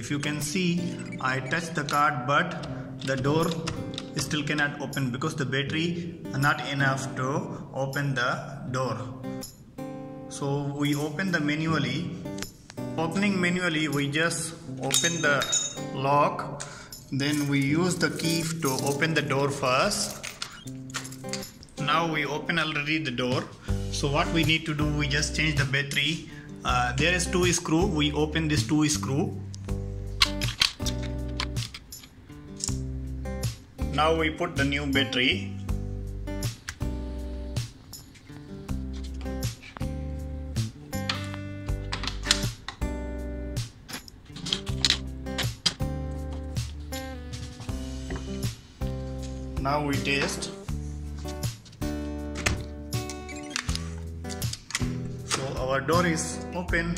if you can see I touched the card but the door still cannot open because the battery not enough to open the door. So we open the manually. Opening manually we just open the lock. Then we use the key to open the door first. Now we open already the door. So what we need to do we just change the battery. Uh, there is two screw. We open this two screw now we put the new battery. Now we test so our door is open